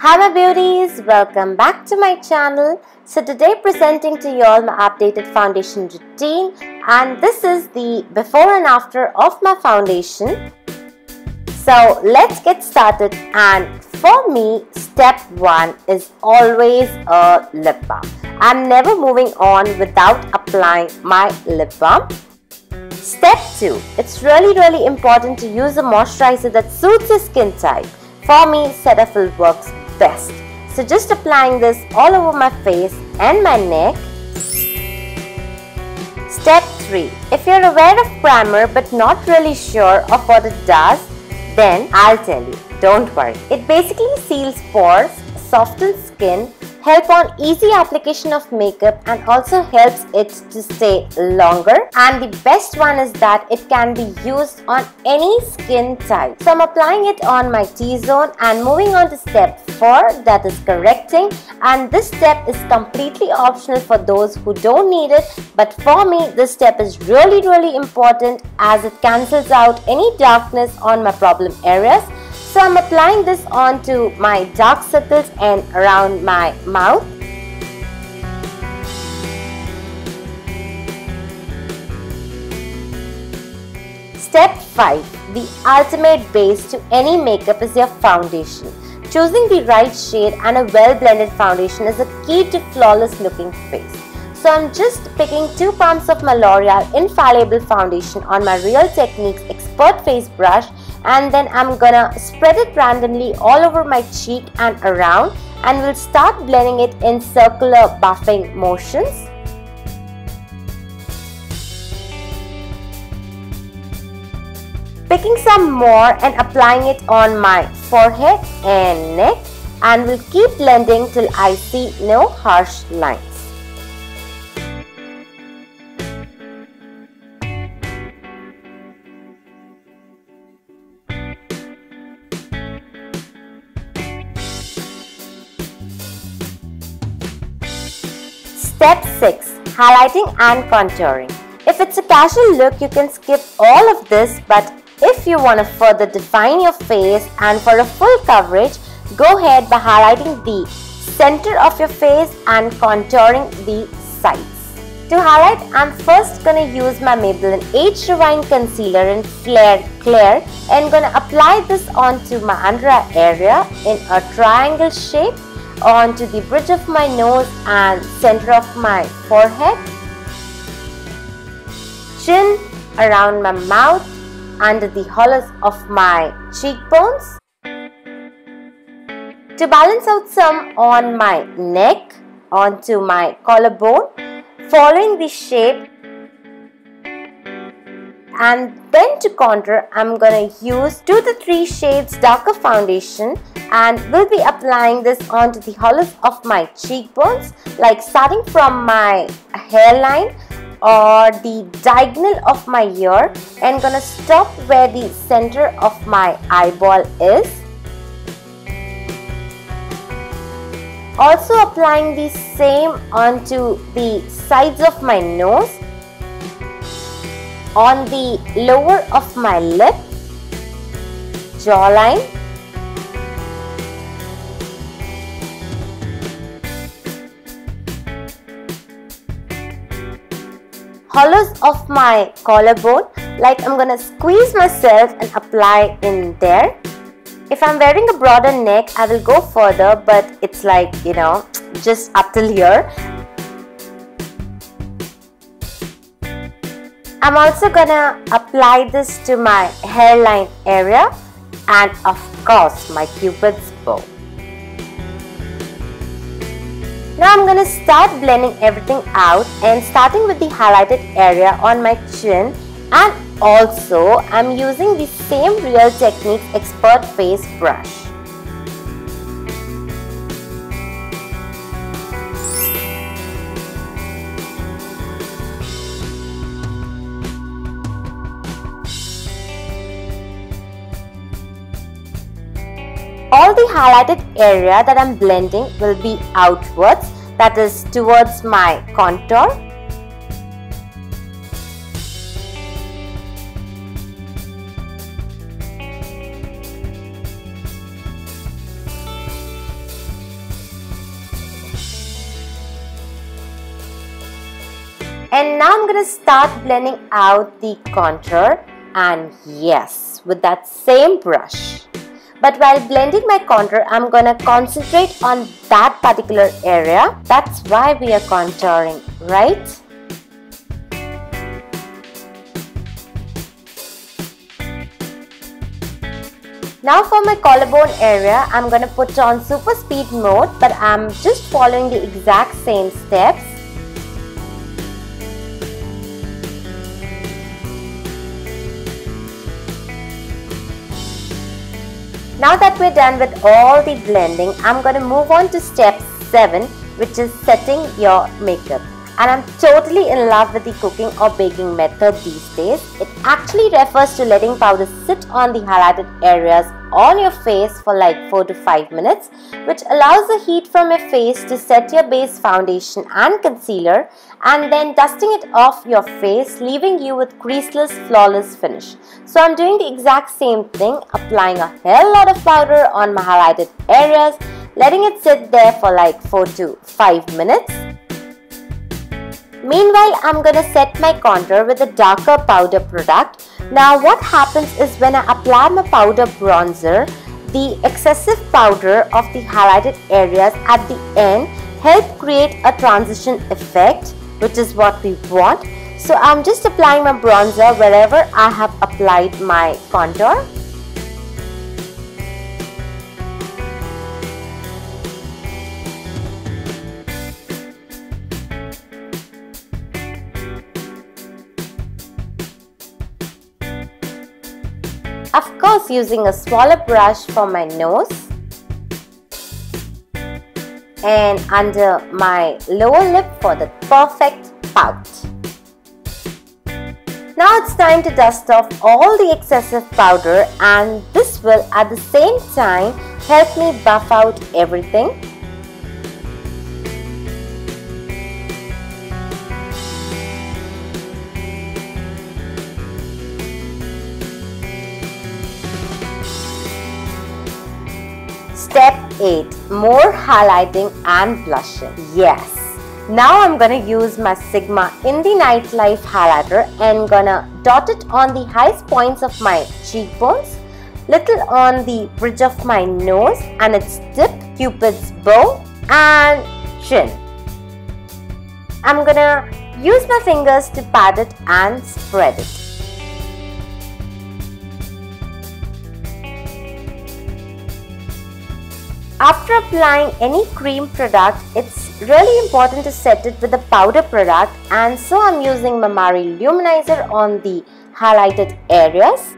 Hi my beauties, welcome back to my channel. So today presenting to you all my updated foundation routine and this is the before and after of my foundation. So let's get started and for me step 1 is always a lip balm. I'm never moving on without applying my lip balm. Step 2. It's really really important to use a moisturizer that suits your skin type. For me, Cetaphil works best. So just applying this all over my face and my neck. Step 3. If you're aware of primer but not really sure of what it does, then I'll tell you. Don't worry. It basically seals pores, softens skin help on easy application of makeup and also helps it to stay longer. And the best one is that it can be used on any skin type. So I'm applying it on my T-zone and moving on to step 4 that is correcting. And this step is completely optional for those who don't need it. But for me this step is really really important as it cancels out any darkness on my problem areas so I'm applying this onto my dark circles and around my mouth. Step 5. The ultimate base to any makeup is your foundation. Choosing the right shade and a well blended foundation is a key to flawless looking face. So I'm just picking two pumps of my L'Oreal Infallible Foundation on my Real Techniques Expert Face Brush and then I'm gonna spread it randomly all over my cheek and around and we'll start blending it in circular buffing motions. Picking some more and applying it on my forehead and neck and we'll keep blending till I see no harsh lines. Step 6. Highlighting and contouring. If it's a casual look, you can skip all of this but if you want to further define your face and for a full coverage, go ahead by highlighting the center of your face and contouring the sides. To highlight, I'm first gonna use my Maybelline Age Rewind Concealer in Flair Clair and gonna apply this onto my under eye area in a triangle shape onto the bridge of my nose and center of my forehead, chin around my mouth, under the hollows of my cheekbones. To balance out some on my neck, onto my collarbone, following the shape and then to contour I'm gonna use 2 to 3 shades darker foundation and will be applying this onto the hollows of my cheekbones like starting from my hairline or the diagonal of my ear and gonna stop where the center of my eyeball is. Also applying the same onto the sides of my nose on the lower of my lip jawline hollows of my collarbone like I'm gonna squeeze myself and apply in there. If I'm wearing a broader neck, I will go further but it's like, you know, just up till here. I'm also gonna apply this to my hairline area and of course my cupid's bow. To start blending everything out and starting with the highlighted area on my chin and also I'm using the same Real Techniques Expert Face Brush. all the highlighted area that I'm blending will be outwards that is towards my contour. And now I'm going to start blending out the contour and yes, with that same brush. But while blending my contour, I'm gonna concentrate on that particular area. That's why we are contouring, right? Now for my collarbone area, I'm gonna put on super speed mode, but I'm just following the exact same steps. Now that we're done with all the blending, I'm going to move on to step 7 which is setting your makeup. And I'm totally in love with the cooking or baking method these days. It actually refers to letting powder sit on the highlighted areas on your face for like 4 to 5 minutes which allows the heat from your face to set your base foundation and concealer and then dusting it off your face leaving you with creaseless flawless finish. So I'm doing the exact same thing applying a hell lot of powder on my highlighted areas letting it sit there for like 4 to 5 minutes. Meanwhile, I'm gonna set my contour with a darker powder product now what happens is when I apply my powder bronzer, the excessive powder of the highlighted areas at the end help create a transition effect which is what we want. So I'm just applying my bronzer wherever I have applied my contour. Of course using a smaller brush for my nose and under my lower lip for the perfect pout. Now it's time to dust off all the excessive powder and this will at the same time help me buff out everything Step 8. More highlighting and blushing. Yes. Now I'm gonna use my Sigma in the Nightlife highlighter and gonna dot it on the highest points of my cheekbones, little on the bridge of my nose and its tip, cupid's bow and chin. I'm gonna use my fingers to pat it and spread it. After applying any cream product, it's really important to set it with a powder product and so I'm using Mary-Lou Manizer on the highlighted areas.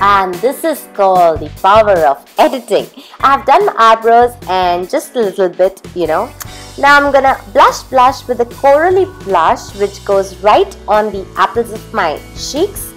and this is called the power of editing. I've done my eyebrows and just a little bit, you know, now I'm gonna blush blush with a corally blush which goes right on the apples of my cheeks.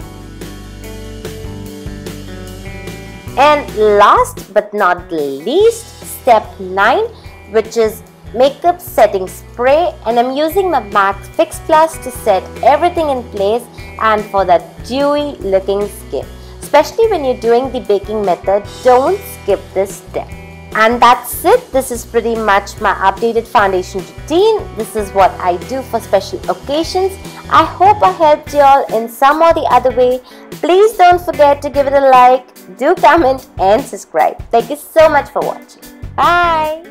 And last but not least, step 9 which is makeup setting spray and I'm using my MAC Fix Plus to set everything in place and for that dewy looking skin. Especially when you're doing the baking method, don't skip this step. And that's it. This is pretty much my updated foundation routine. This is what I do for special occasions. I hope I helped you all in some or the other way. Please don't forget to give it a like, do comment and subscribe. Thank you so much for watching. Bye.